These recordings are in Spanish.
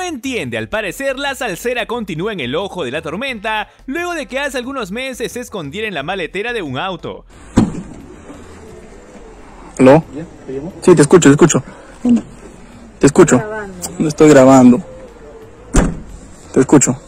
entiende, al parecer la salsera continúa en el ojo de la tormenta luego de que hace algunos meses se escondiera en la maletera de un auto. ¿Aló? Sí, te escucho, te escucho. Te escucho. No estoy grabando. Te escucho.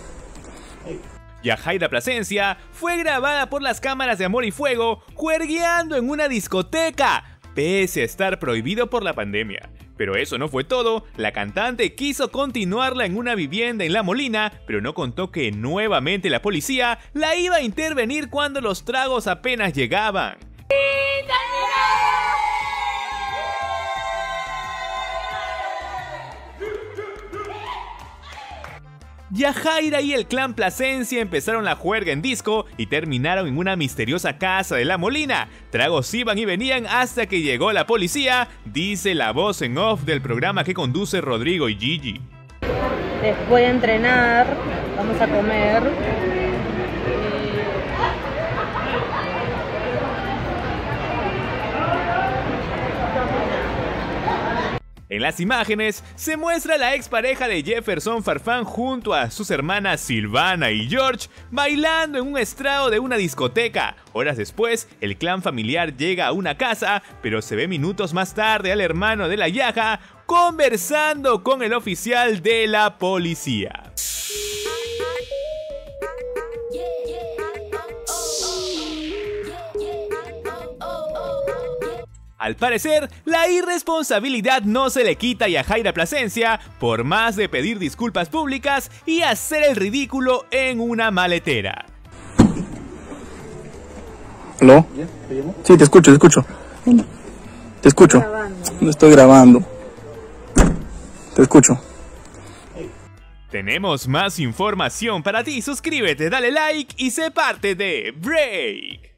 Yajaira Plasencia fue grabada por las cámaras de Amor y Fuego juergueando en una discoteca, pese a estar prohibido por la pandemia. Pero eso no fue todo, la cantante quiso continuarla en una vivienda en La Molina, pero no contó que nuevamente la policía la iba a intervenir cuando los tragos apenas llegaban. Yajaira y el clan Plasencia empezaron la juerga en disco y terminaron en una misteriosa casa de La Molina. Tragos iban y venían hasta que llegó la policía, dice la voz en off del programa que conduce Rodrigo y Gigi. Voy a entrenar, vamos a comer. En las imágenes se muestra la expareja de Jefferson Farfán junto a sus hermanas Silvana y George bailando en un estrado de una discoteca. Horas después, el clan familiar llega a una casa, pero se ve minutos más tarde al hermano de la Yaja conversando con el oficial de la policía. Al parecer, la irresponsabilidad no se le quita a Jaira Plasencia por más de pedir disculpas públicas y hacer el ridículo en una maletera. ¿Aló? Sí, te escucho, te escucho. Te escucho. No estoy grabando. Te escucho. Tenemos más información para ti. Suscríbete, dale like y sé parte de Break.